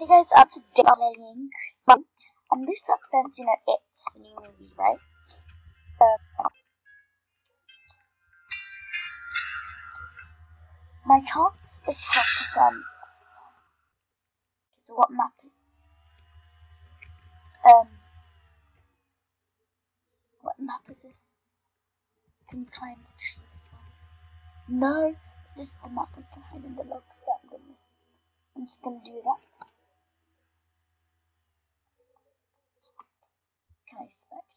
Hey guys, up today I'm playing some, and this represents, you know, it, the new movie, right? Uh, so. My chance is 12%. So what map? Um, what map is this? Can you climb the tree as well? No, this is the map we can hide in the logs. So I'm gonna, I'm just gonna do that. I select?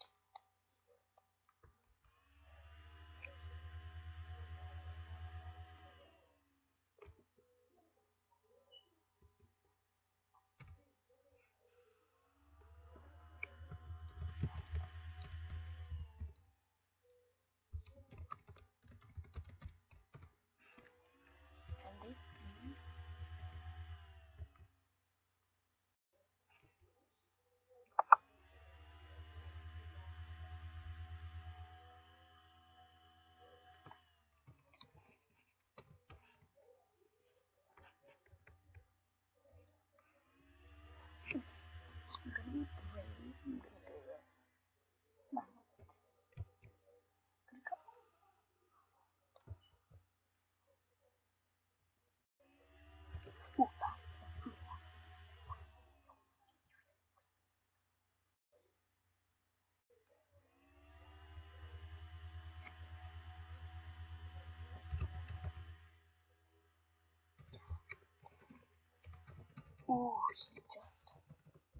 Ooh, he just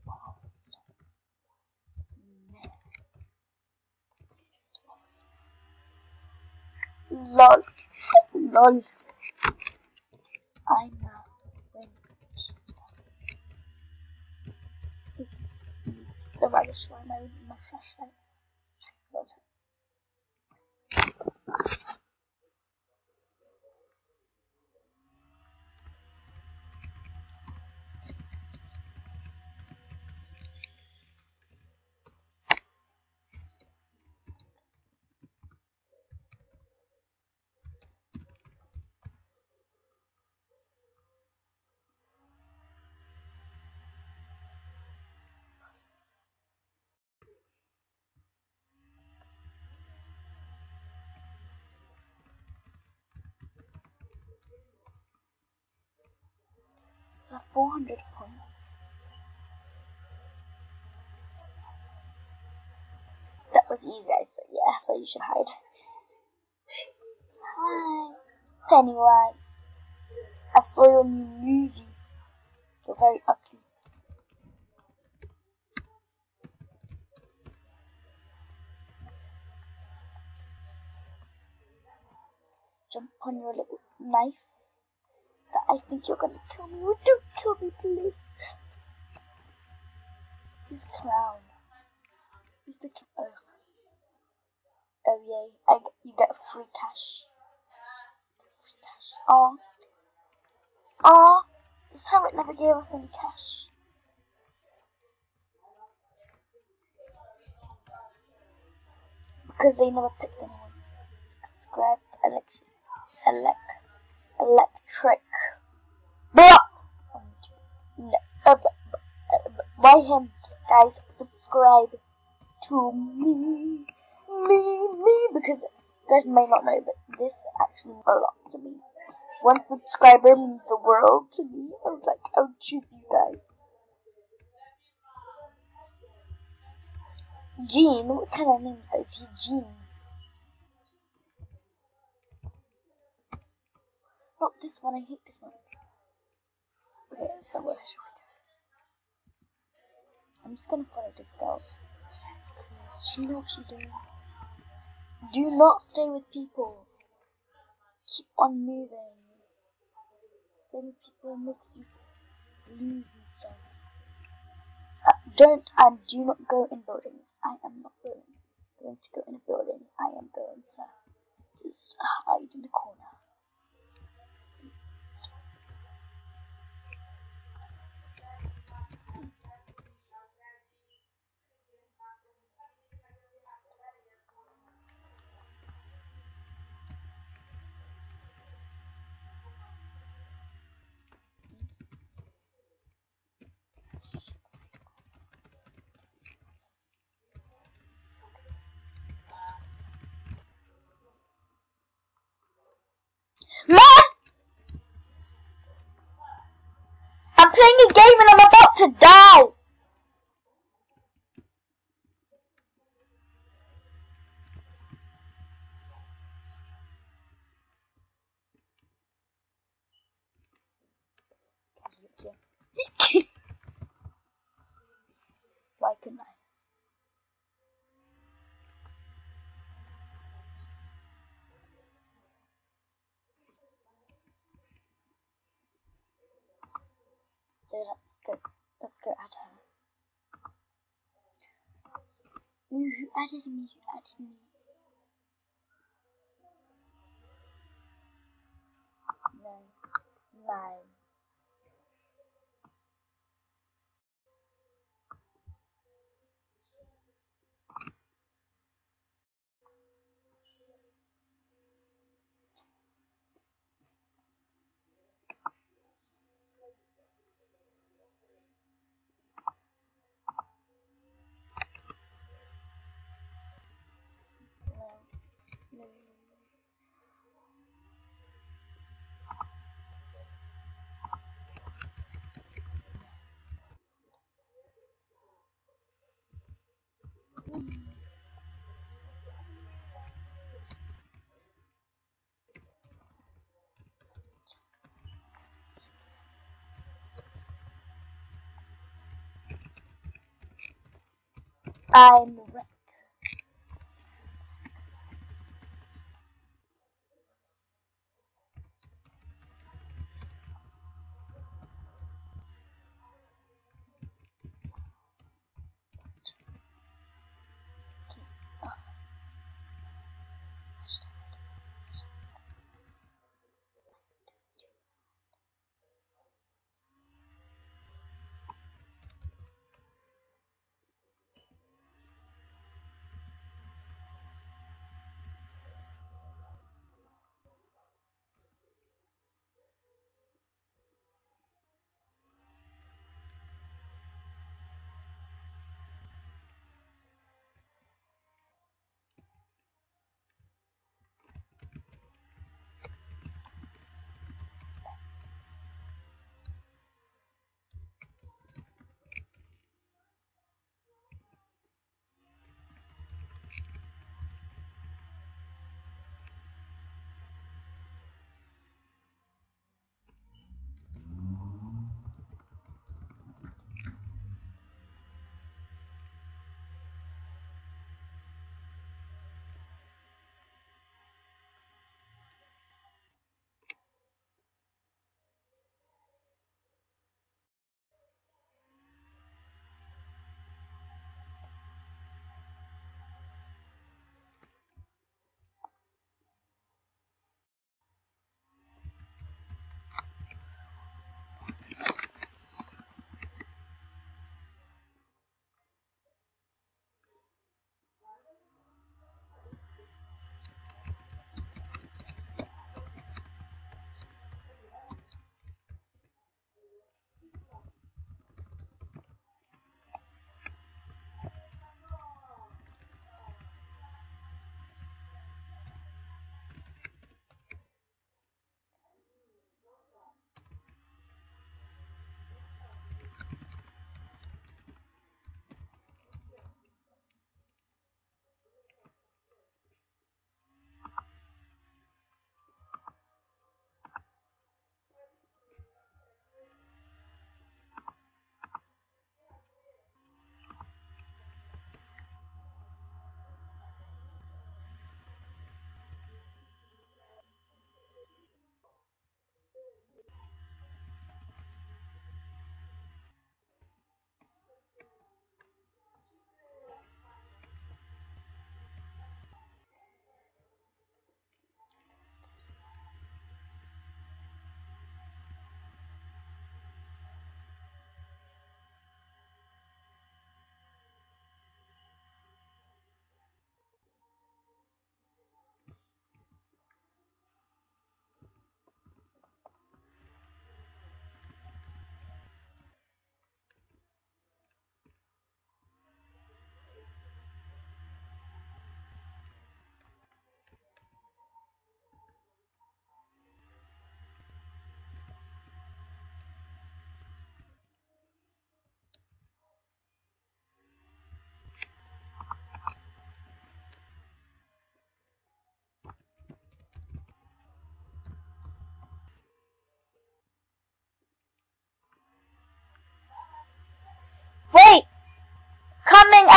passed. me. He just passed. LOL. LOL. I'm not going to The rubbish one, my, my flashlight. LOL. So 400 points. That was easy, I said, yeah, so you should hide. Hi, Pennywise. I saw your new movie. You're very ugly. Jump on your little knife that I think you're gonna kill me. Don't kill me, please. Who's clown? Who's the clown? Oh. oh yay! I you get free cash. Free cash. Oh. Oh. This time it never gave us any cash. Because they never picked anyone. Subscribe to. Elec. Electric. Blocks. Uh, why him? Guys, subscribe to me. Me, me. Because you guys may not know, but this actually means a lot to me. One subscriber means the world to me. I was like, I would choose you guys. Gene? What kind of name is he? Gene? Not this one, I hate this one. Okay, so where should we go? I'm just gonna follow this girl. Because she knows what she's doing. Do not stay with people. Keep on moving. Staying with people makes you lose and stuff. Uh, don't and do not go in buildings. I am not going, going to go in a building. I am going to just hide in the corner. Man! I'm playing a game and I'm about to die! Why couldn't I? So let's go. Let's go add her. You added me, you added me. No. No. I'm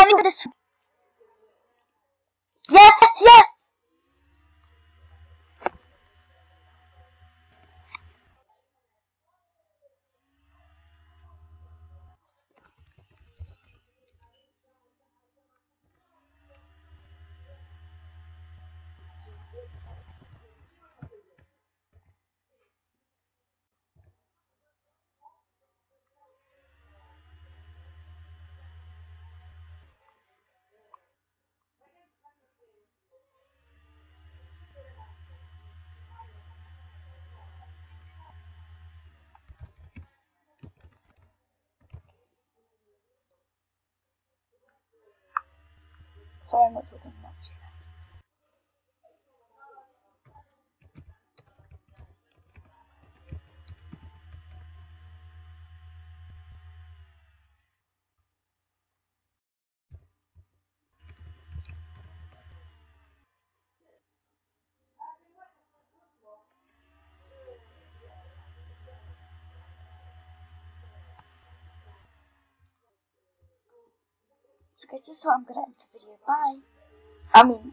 Me this. Sorry, I'm not Guys, this is what I'm gonna end the video. Bye. I mean,